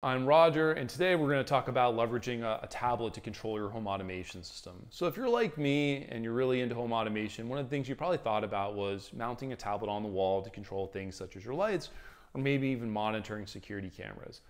I'm Roger, and today we're going to talk about leveraging a, a, tablet to control your home automation system. So if you're like me and you're really into home automation, one of the things you probably thought about was mounting a tablet on the wall to control things such as your lights, or maybe even monitoring security cameras.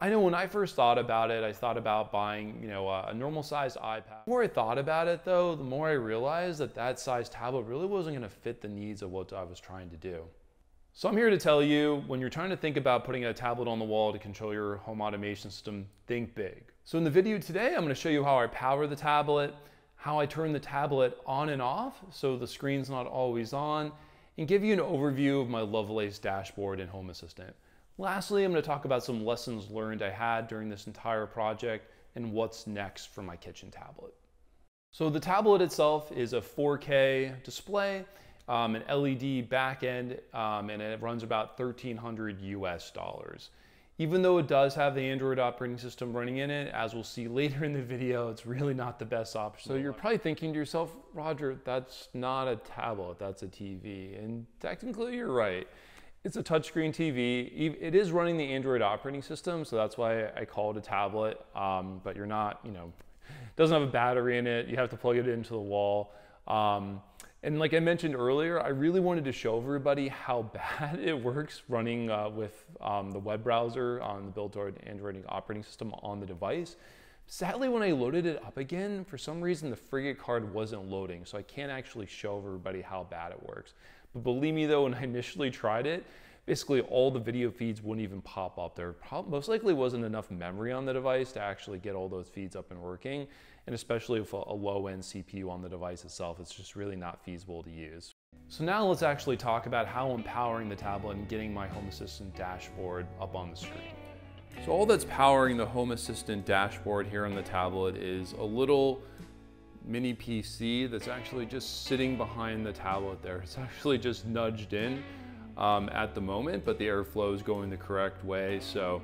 I know when I first thought about it, I thought about buying, you know, a, a normal sized iPad. The more I thought about it though, the more I realized that that size tablet really wasn't going to fit the needs of what I was trying to do. So I'm here to tell you, when you're trying to think about putting a tablet on the wall to control your home automation system, think big. So in the video today, I'm gonna show you how I power the tablet, how I turn the tablet on and off so the screen's not always on, and give you an overview of my Lovelace dashboard and Home Assistant. Lastly, I'm gonna talk about some lessons learned I had during this entire project and what's next for my kitchen tablet. So the tablet itself is a 4K display um, an LED backend, um, and it runs about 1300 US dollars. Even though it does have the Android operating system running in it, as we'll see later in the video, it's really not the best option. So you're probably thinking to yourself, Roger, that's not a tablet, that's a TV. And technically you're right. It's a touchscreen TV. It is running the Android operating system, so that's why I call it a tablet. Um, but you're not, you know, doesn't have a battery in it. You have to plug it into the wall. Um, and like I mentioned earlier, I really wanted to show everybody how bad it works running uh, with um, the web browser on the built-in Android operating system on the device. Sadly, when I loaded it up again, for some reason the Frigate card wasn't loading, so I can't actually show everybody how bad it works. But believe me though, when I initially tried it, basically all the video feeds wouldn't even pop up. There most likely wasn't enough memory on the device to actually get all those feeds up and working. And especially with a low-end CPU on the device itself, it's just really not feasible to use. So now let's actually talk about how I'm powering the tablet and getting my Home Assistant dashboard up on the screen. So all that's powering the Home Assistant dashboard here on the tablet is a little mini PC that's actually just sitting behind the tablet there. It's actually just nudged in um, at the moment, but the airflow is going the correct way. So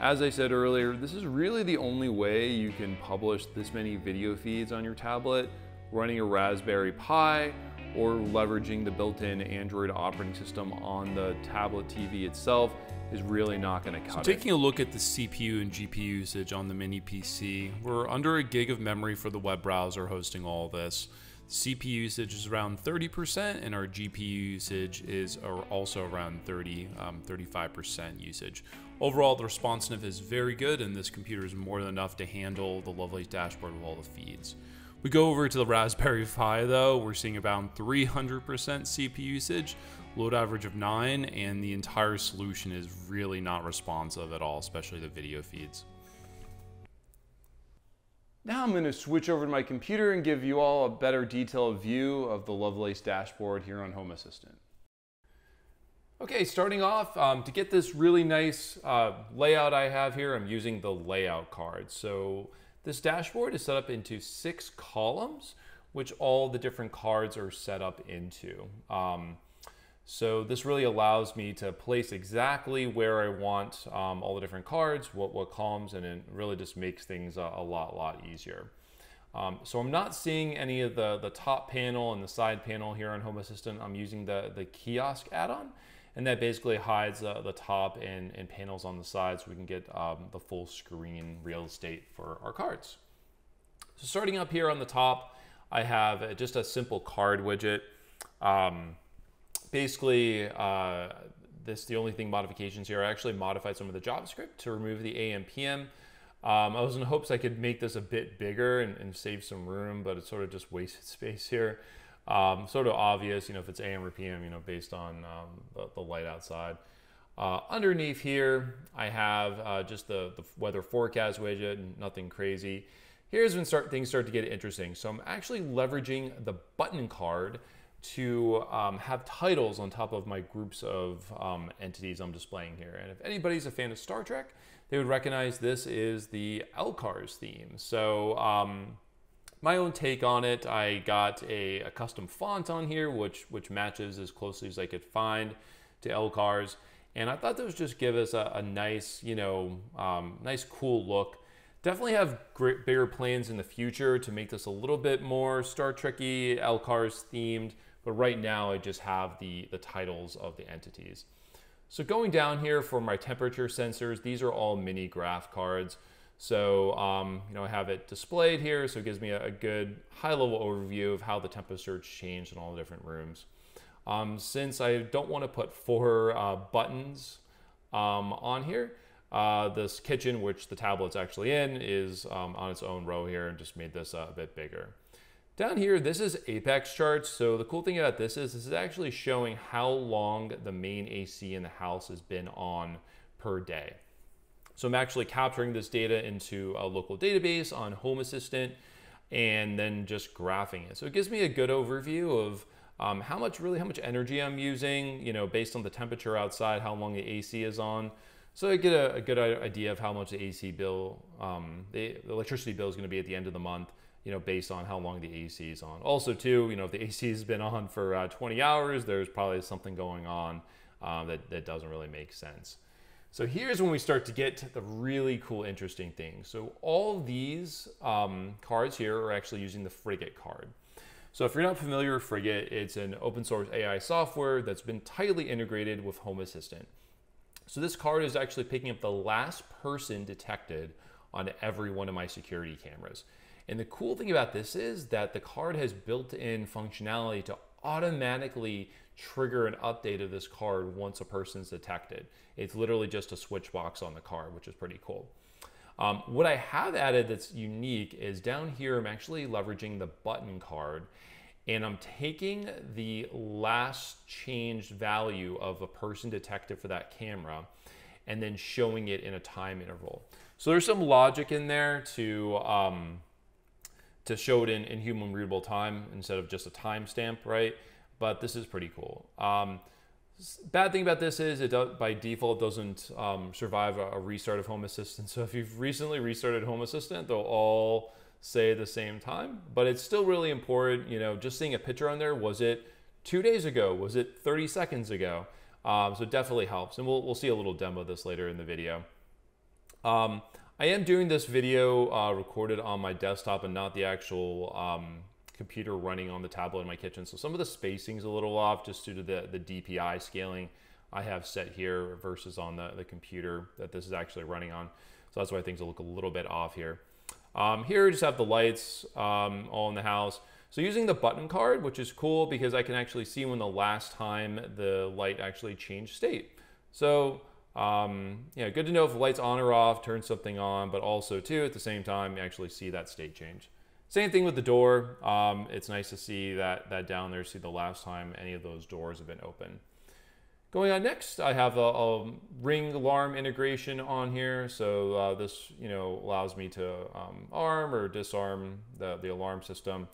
as I said earlier, this is really the only way you can publish this many video feeds on your tablet, running a Raspberry Pi, or leveraging the built-in Android operating system on the tablet TV itself is really not going to cut so taking a look at the CPU and GPU usage on the mini PC, we're under a gig of memory for the web browser hosting all this. CPU usage is around 30%, and our GPU usage is also around 30, um, 35% usage. Overall, the responsiveness is very good, and this computer is more than enough to handle the Lovelace dashboard with all the feeds. We go over to the Raspberry Pi though, we're seeing about 300% CPU usage, load average of 9, and the entire solution is really not responsive at all, especially the video feeds. Now I'm going to switch over to my computer and give you all a better detailed view of the Lovelace dashboard here on Home Assistant. Okay, starting off, um, to get this really nice uh, layout I have here, I'm using the layout card. So this dashboard is set up into six columns, which all the different cards are set up into. Um, so this really allows me to place exactly where I want um, all the different cards, what, what columns, and it really just makes things a, a lot, lot easier. Um, so I'm not seeing any of the, the top panel and the side panel here on Home Assistant. I'm using the, the kiosk add-on, and that basically hides uh, the top and, and panels on the side so we can get um, the full screen real estate for our cards. So starting up here on the top, I have just a simple card widget. Um, basically, uh, this the only thing modifications here. I actually modified some of the JavaScript to remove the AM PM. Um, I was in hopes I could make this a bit bigger and, and, save some room, but it's sort of just wasted space here. Um, sort of obvious, you know, if it's AM or PM, you know, based on um, the, the, light outside. Uh, underneath here, I have uh, just the, the weather forecast widget, nothing crazy. Here's when start, things start to get interesting. So I'm actually leveraging the button card to um, have titles on top of my groups of um, entities I'm displaying here. And if anybody's a fan of Star Trek, they would recognize this is the LCARS theme. So um, my own take on it, I got a, a, custom font on here, which, which matches as closely as I could find to LCARS. And I thought those just give us a, a nice, you know, um, nice cool look. Definitely have great, bigger plans in the future to make this a little bit more Star Trekky, LCARS themed. But right now I just have the, the titles of the entities. So going down here for my temperature sensors, these are all mini graph cards. So, um, you know, I have it displayed here, so it gives me a, a good high-level overview of how the temperature changed in all the different rooms. Um, since I don't want to put four uh, buttons um, on here, uh, this kitchen, which the tablet's actually in, is um, on its own row here and just made this uh, a bit bigger. Down here, this is Apex charts. So the cool thing about this is this is actually showing how long the main AC in the house has been on per day. So I'm actually capturing this data into a local database on Home Assistant and then just graphing it. So it gives me a good overview of um, how much really, how much energy I'm using, you know, based on the temperature outside, how long the AC is on. So I get a, a good idea of how much the AC bill, um, the, electricity bill is going to be at the end of the month you know, based on how long the AC is on. Also, too, you know, if the AC has been on for uh, 20 hours, there's probably something going on uh, that, that doesn't really make sense. So here's when we start to get to the really cool, interesting things. So all these um, cards here are actually using the Frigate card. So if you're not familiar with Frigate, it's an open source AI software that's been tightly integrated with Home Assistant. So this card is actually picking up the last person detected on every one of my security cameras. And the cool thing about this is that the card has built-in functionality to automatically trigger an update of this card once a person's detected. It's literally just a switch box on the card, which is pretty cool. Um, what I have added that's unique is down here, I'm actually leveraging the button card and I'm taking the last changed value of a person detected for that camera and then showing it in a time interval. So there's some logic in there to um, to show it in, in human readable time instead of just a timestamp, right? But this is pretty cool. Um, bad thing about this is it by default doesn't um, survive a, a, restart of Home Assistant. So if you've recently restarted Home Assistant, they'll all say the same time. But it's still really important, you know, just seeing a picture on there. Was it two days ago? Was it 30 seconds ago? Um, so it definitely helps. And we'll, we'll see a little demo of this later in the video. Um, I am doing this video uh, recorded on my desktop and not the actual um, computer running on the tablet in my kitchen. So some of the spacing is a little off just due to the, the DPI scaling I have set here versus on the, the computer that this is actually running on. So that's why things look a little bit off here. Um, here we just have the lights um, all in the house. So using the button card, which is cool because I can actually see when the last time the light actually changed state. So um, yeah, good to know if the light's on or off, turn something on, but also too, at the same time, actually see that state change. Same thing with the door. Um, it's nice to see that, that down there, see the last time any of those doors have been open. Going on next, I have a, a ring alarm integration on here. So uh, this, you know, allows me to um, arm or disarm the, the alarm system.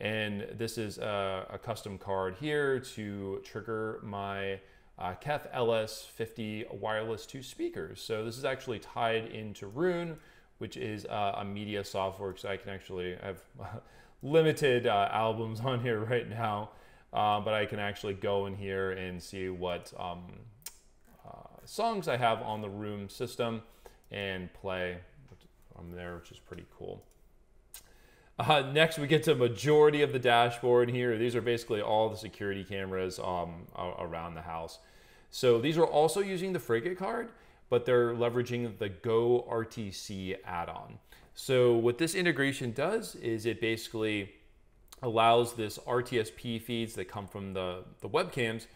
And this is a, a custom card here to trigger my uh, KEF LS50 wireless 2 speakers. So this is actually tied into Roon, which is uh, a media software, so I can actually I have limited uh, albums on here right now, uh, but I can actually go in here and see what um, uh, songs I have on the Roon system and play on there, which is pretty cool. Uh, next, we get to majority of the dashboard here. These are basically all the security cameras um, around the house. So these are also using the Frigate card, but they're leveraging the Go RTC add-on. So what this integration does is it basically allows this RTSP feeds that come from the, the webcams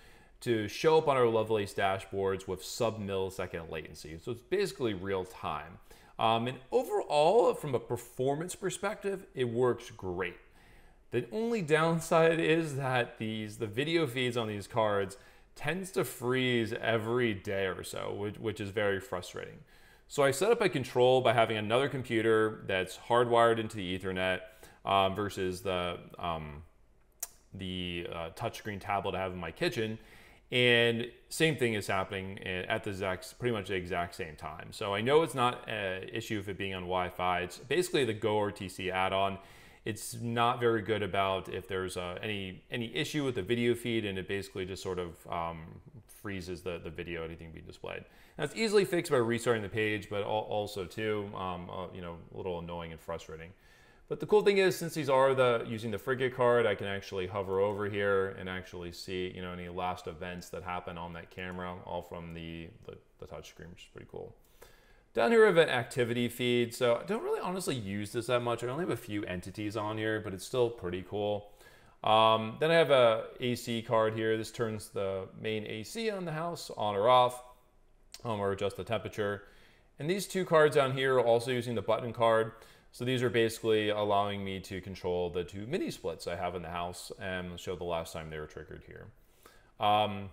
to show up on our Lovelace dashboards with sub millisecond latency. So it's basically real time. Um, and overall, from a performance perspective, it works great. The only downside is that these the video feeds on these cards tends to freeze every day or so, which, which is very frustrating. So I set up a control by having another computer that's hardwired into the Ethernet um, versus the um, the uh, touchscreen tablet I have in my kitchen. And same thing is happening at the exact, pretty much the exact same time. So I know it's not an issue of it being on Wi-Fi. It's basically the Go RTC add-on. It's not very good about if there's uh, any any issue with the video feed, and it basically just sort of um, freezes the, the video, anything being displayed. Now it's easily fixed by restarting the page, but also too, um, uh, you know, a little annoying and frustrating. But the cool thing is, since these are the using the Frigate card, I can actually hover over here and actually see, you know, any last events that happen on that camera, all from the, the, the touch screen, which is pretty cool. Down here we have an activity feed. So I don't really honestly use this that much. I only have a few entities on here, but it's still pretty cool. Um, then I have a AC card here. This turns the main AC on the house on or off, um, or adjust the temperature. And these two cards down here are also using the button card. So these are basically allowing me to control the two mini splits I have in the house and show the last time they were triggered here. Um,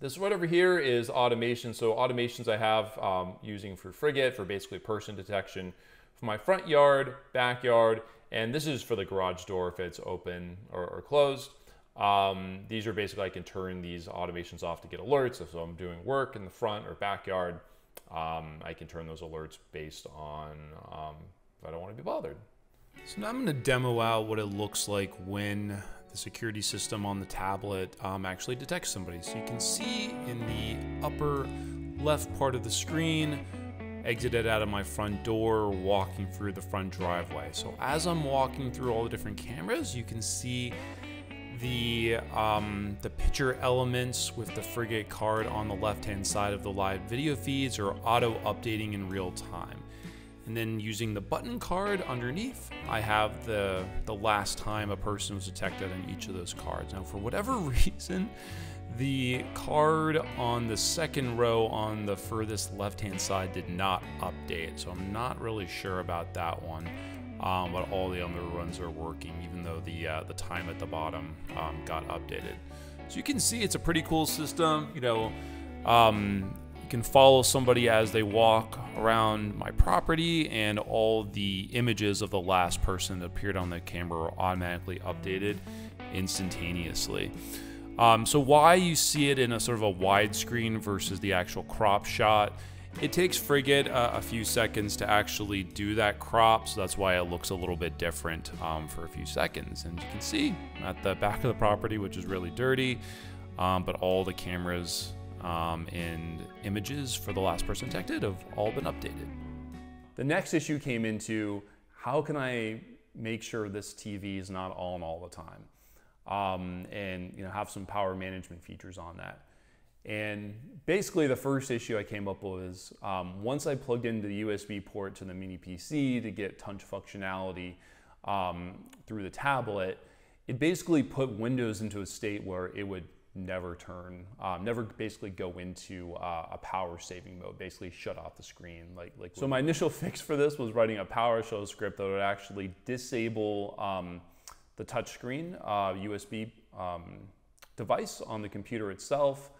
this right over here is automation. So automations I have um, using for Frigate for basically person detection for my front yard, backyard, and this is for the garage door if it's open or, or closed. Um, these are basically, I can turn these automations off to get alerts. If I'm doing work in the front or backyard, um, I can turn those alerts based on um, I don't want to be bothered. So now I'm going to demo out what it looks like when the security system on the tablet um, actually detects somebody. So you can see in the upper left part of the screen, exited out of my front door, walking through the front driveway. So as I'm walking through all the different cameras, you can see the um, the picture elements with the frigate card on the left hand side of the live video feeds are auto updating in real time. And then using the button card underneath, I have the, the last time a person was detected on each of those cards. Now, for whatever reason, the card on the second row on the furthest left-hand side did not update, so I'm not really sure about that one. Um, but all the other runs are working, even though the uh, the time at the bottom um, got updated. So you can see it's a pretty cool system. You know, um, you can follow somebody as they walk around my property, and all the images of the last person that appeared on the camera are automatically updated instantaneously. Um, so why you see it in a sort of a widescreen versus the actual crop shot, it takes Frigate a, a, few seconds to actually do that crop, so that's why it looks a little bit different um, for a few seconds. And you can see at the back of the property, which is really dirty, um, but all the cameras um, and images for the last person detected have all been updated. The next issue came into how can I make sure this TV is not on all the time, um, and you know have some power management features on that. And basically, the first issue I came up with is um, once I plugged into the USB port to the mini PC to get touch functionality um, through the tablet, it basically put Windows into a state where it would never turn, um, never basically go into uh, a power saving mode, basically shut off the screen. Like, like so my initial fix for this was writing a PowerShell script that would actually disable um, the touchscreen uh, USB um, device on the computer itself.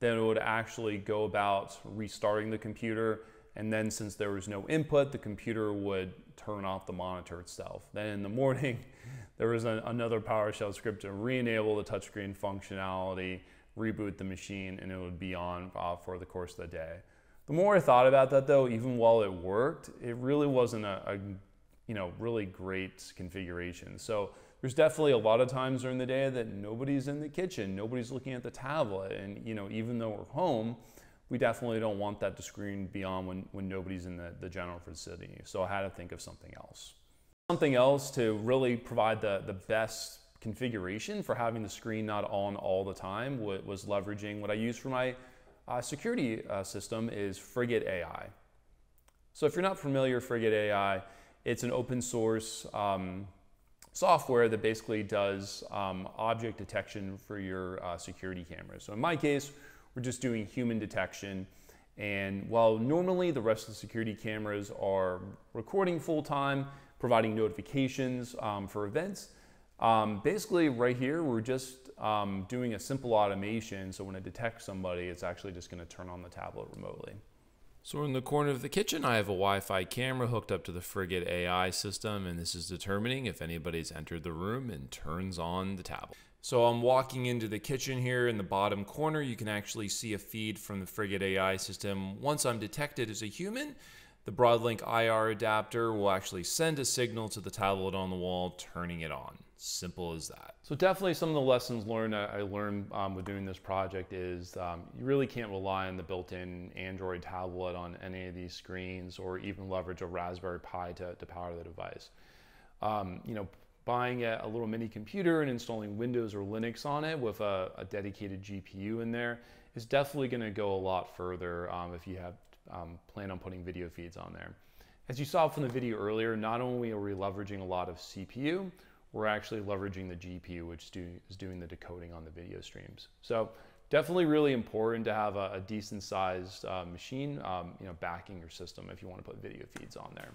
Then it would actually go about restarting the computer. And then since there was no input, the computer would turn off the monitor itself. Then in the morning, there was another PowerShell script to re-enable the touchscreen functionality, reboot the machine, and it would be on uh, for the course of the day. The more I thought about that though, even while it worked, it really wasn't a, a you know, really great configuration. So there's definitely a lot of times during the day that nobody's in the kitchen, nobody's looking at the tablet, and you know, even though we're home, we definitely don't want that to screen beyond when, when nobody's in the, the general vicinity. So I had to think of something else. Something else to really provide the, the best configuration for having the screen not on all the time was leveraging what I use for my uh, security uh, system is Frigate AI. So if you're not familiar with Frigate AI, it's an open source um, software that basically does um, object detection for your uh, security cameras. So in my case, we're just doing human detection. And while normally the rest of the security cameras are recording full time, providing notifications um, for events. Um, basically, right here, we're just um, doing a simple automation. So when it detects somebody, it's actually just going to turn on the tablet remotely. So in the corner of the kitchen, I have a Wi-Fi camera hooked up to the Frigate AI system, and this is determining if anybody's entered the room and turns on the tablet. So I'm walking into the kitchen here in the bottom corner. You can actually see a feed from the Frigate AI system. Once I'm detected as a human, the Broadlink IR adapter will actually send a signal to the tablet on the wall, turning it on. Simple as that. So definitely some of the lessons learned I learned um, with doing this project is um, you really can't rely on the built-in Android tablet on any of these screens or even leverage a Raspberry Pi to, to power the device. um, you know, buying a, a, little mini computer and installing Windows or Linux on it with a, a dedicated GPU in there is definitely going to go a lot further um, if you have um, plan on putting video feeds on there. As you saw from the video earlier, not only are we leveraging a lot of CPU, we're actually leveraging the GPU, which is doing the decoding on the video streams. So definitely really important to have a, a decent sized uh, machine, um, you know, backing your system if you want to put video feeds on there.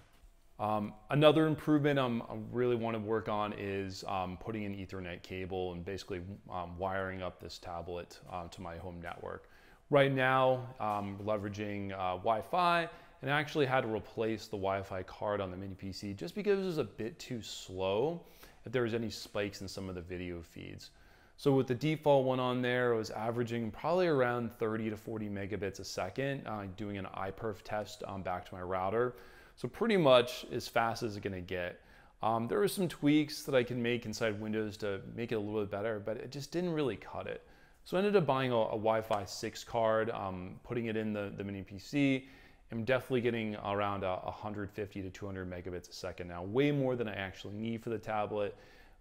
Um, another improvement um, I really want to work on is um, putting an Ethernet cable and basically um, wiring up this tablet uh, to my home network. Right now, I'm leveraging uh, Wi-Fi and I actually had to replace the Wi-Fi card on the mini PC just because it was a bit too slow if there was any spikes in some of the video feeds. So with the default one on there, it was averaging probably around 30 to 40 megabits a second, uh, doing an iPerf test um, back to my router. So pretty much as fast as it's gonna get. Um, there were some tweaks that I can make inside Windows to make it a little bit better, but it just didn't really cut it. So I ended up buying a, a Wi-Fi 6 card, um, putting it in the, the mini PC. I'm definitely getting around a 150 to 200 megabits a second now, way more than I actually need for the tablet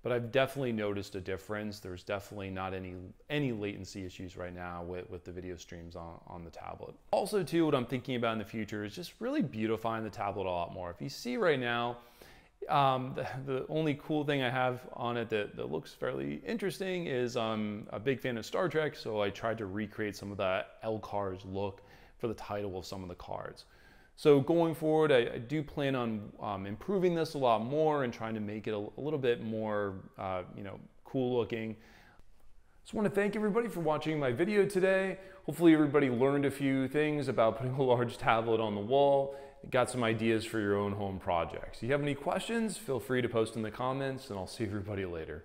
but I've definitely noticed a difference. There's definitely not any any latency issues right now with, with the video streams on, on the tablet. Also too, what I'm thinking about in the future is just really beautifying the tablet a lot more. If you see right now, um, the, the, only cool thing I have on it that, that looks fairly interesting is I'm a big fan of Star Trek, so I tried to recreate some of that LCARS look for the title of some of the cards. So going forward, I, I do plan on um, improving this a lot more and trying to make it a, a little bit more, uh, you know, cool looking. Just want to thank everybody for watching my video today. Hopefully everybody learned a few things about putting a large tablet on the wall, got some ideas for your own home projects. If you have any questions, feel free to post in the comments and I'll see everybody later.